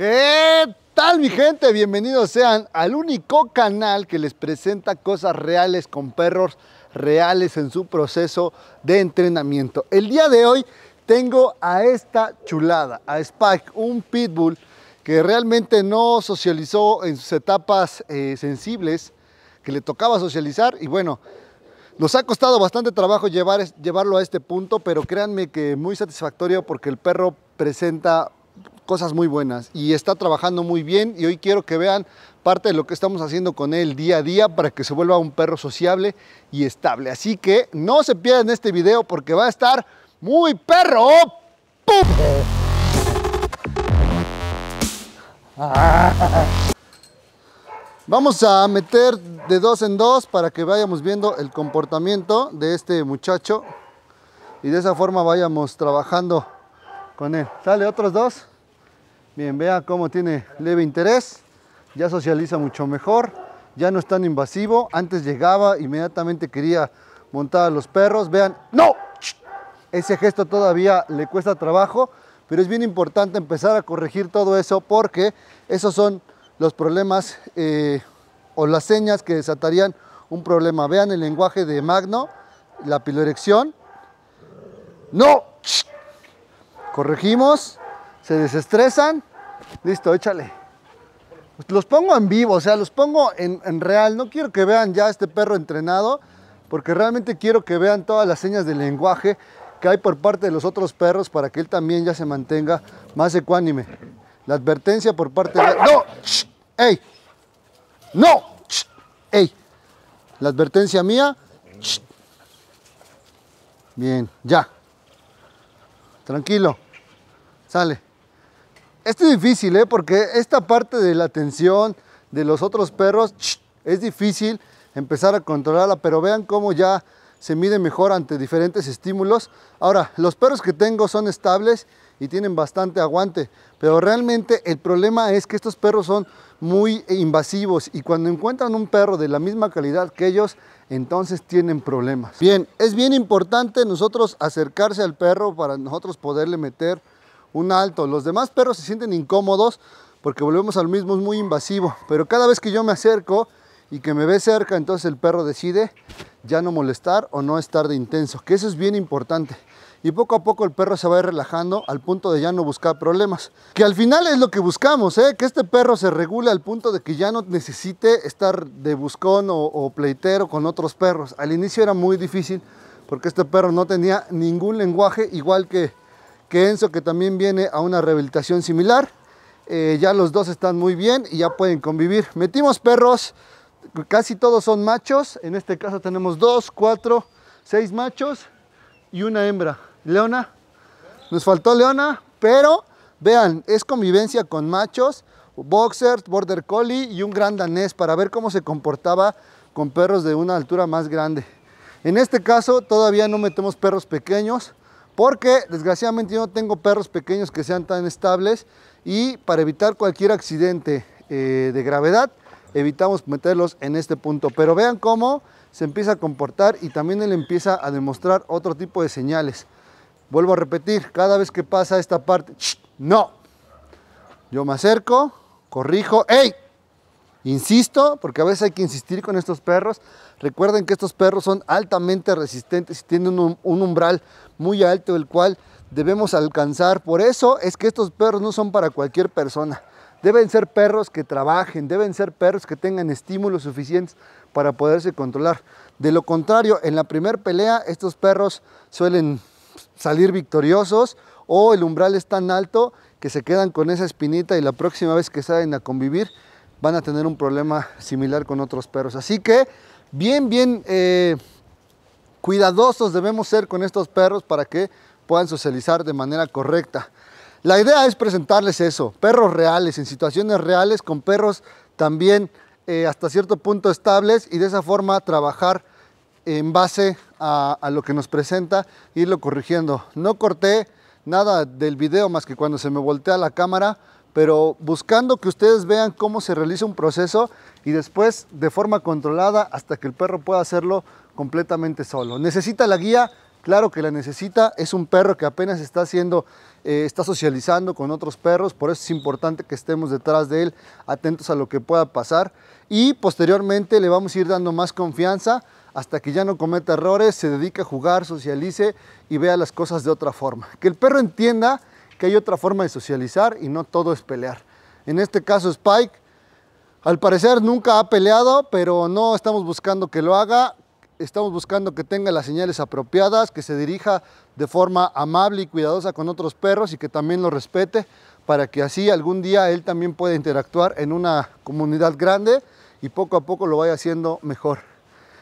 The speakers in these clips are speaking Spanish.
¿Qué tal mi gente? Bienvenidos sean al único canal que les presenta cosas reales con perros reales en su proceso de entrenamiento. El día de hoy tengo a esta chulada, a Spike, un pitbull que realmente no socializó en sus etapas eh, sensibles, que le tocaba socializar y bueno, nos ha costado bastante trabajo llevar, llevarlo a este punto, pero créanme que muy satisfactorio porque el perro presenta cosas muy buenas y está trabajando muy bien y hoy quiero que vean parte de lo que estamos haciendo con él día a día para que se vuelva un perro sociable y estable. Así que no se pierdan este video porque va a estar muy perro. Vamos a meter de dos en dos para que vayamos viendo el comportamiento de este muchacho y de esa forma vayamos trabajando con él. ¿Sale otros dos? Bien, vea cómo tiene leve interés, ya socializa mucho mejor, ya no es tan invasivo. Antes llegaba, inmediatamente quería montar a los perros. Vean, ¡no! Ese gesto todavía le cuesta trabajo, pero es bien importante empezar a corregir todo eso porque esos son los problemas eh, o las señas que desatarían un problema. Vean el lenguaje de Magno, la piloerección. ¡No! Corregimos, se desestresan. Listo, échale. Los pongo en vivo, o sea, los pongo en, real. No quiero que vean ya este perro entrenado, porque realmente quiero que vean todas las señas de lenguaje que hay por parte de los otros perros para que él también ya se mantenga más ecuánime. La advertencia por parte de... ¡No! ¡Ey! ¡No! ¡Ey! La advertencia mía. Bien, ya. Tranquilo. Sale. Esto es difícil, ¿eh? porque esta parte de la atención de los otros perros es difícil empezar a controlarla, pero vean cómo ya se mide mejor ante diferentes estímulos. Ahora, los perros que tengo son estables y tienen bastante aguante, pero realmente el problema es que estos perros son muy invasivos y cuando encuentran un perro de la misma calidad que ellos, entonces tienen problemas. Bien, es bien importante nosotros acercarse al perro para nosotros poderle meter un alto. Los demás perros se sienten incómodos porque volvemos al mismo, es muy invasivo, pero cada vez que yo me acerco y que me ve cerca, entonces el perro decide ya no molestar o no estar de intenso, que eso es bien importante. Y poco a poco el perro se va a ir relajando al punto de ya no buscar problemas. Que al final es lo que buscamos, ¿eh? que este perro se regule al punto de que ya no necesite estar de buscón o, o pleitero con otros perros. Al inicio era muy difícil porque este perro no tenía ningún lenguaje, igual que, que Enzo, que también viene a una rehabilitación similar. Eh, ya los dos están muy bien y ya pueden convivir. Metimos perros casi todos son machos. En este caso tenemos dos, cuatro, seis machos y una hembra. Leona, nos faltó Leona, pero vean, es convivencia con machos, boxers, border collie y un gran danés para ver cómo se comportaba con perros de una altura más grande. En este caso todavía no metemos perros pequeños porque desgraciadamente yo no tengo perros pequeños que sean tan estables y para evitar cualquier accidente eh, de gravedad evitamos meterlos en este punto. Pero vean cómo se empieza a comportar y también él empieza a demostrar otro tipo de señales. Vuelvo a repetir, cada vez que pasa esta parte, no. Yo me acerco, corrijo, ¡ey! Insisto, porque a veces hay que insistir con estos perros. Recuerden que estos perros son altamente resistentes y tienen un, umbral muy alto, el cual debemos alcanzar. Por eso es que estos perros no son para cualquier persona. Deben ser perros que trabajen, deben ser perros que tengan estímulos suficientes para poderse controlar. De lo contrario, en la primera pelea estos perros suelen salir victoriosos o el umbral es tan alto que se quedan con esa espinita y la próxima vez que salen a convivir van a tener un problema similar con otros perros. Así que bien, bien eh, cuidadosos debemos ser con estos perros para que puedan socializar de manera correcta. La idea es presentarles eso, perros reales, en situaciones reales, con perros también eh, hasta cierto punto estables y de esa forma trabajar en base a, a, lo que nos presenta, irlo corrigiendo. No corté nada del video más que cuando se me voltea la cámara, pero buscando que ustedes vean cómo se realiza un proceso y después de forma controlada hasta que el perro pueda hacerlo completamente solo. ¿Necesita la guía? Claro que la necesita, es un perro que apenas está haciendo, eh, está socializando con otros perros, por eso es importante que estemos detrás de él, atentos a lo que pueda pasar y posteriormente le vamos a ir dando más confianza hasta que ya no cometa errores, se dedique a jugar, socialice y vea las cosas de otra forma. Que el perro entienda que hay otra forma de socializar y no todo es pelear. En este caso Spike, al parecer nunca ha peleado, pero no estamos buscando que lo haga estamos buscando que tenga las señales apropiadas, que se dirija de forma amable y cuidadosa con otros perros y que también lo respete para que así algún día él también pueda interactuar en una comunidad grande y poco a poco lo vaya haciendo mejor.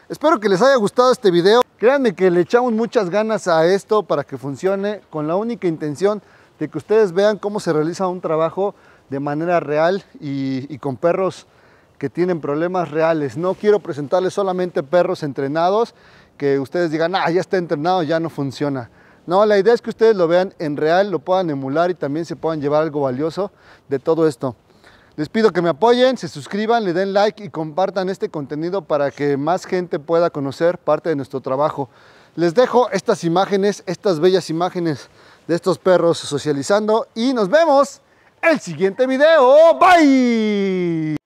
Espero que les haya gustado este video. Créanme que le echamos muchas ganas a esto para que funcione con la única intención de que ustedes vean cómo se realiza un trabajo de manera real y, con perros que tienen problemas reales. No quiero presentarles solamente perros entrenados que ustedes digan, ah, ya está entrenado, ya no funciona. No, la idea es que ustedes lo vean en real, lo puedan emular y también se puedan llevar algo valioso de todo esto. Les pido que me apoyen, se suscriban, le den like y compartan este contenido para que más gente pueda conocer parte de nuestro trabajo. Les dejo estas imágenes, estas bellas imágenes de estos perros socializando y nos vemos el siguiente video. Bye.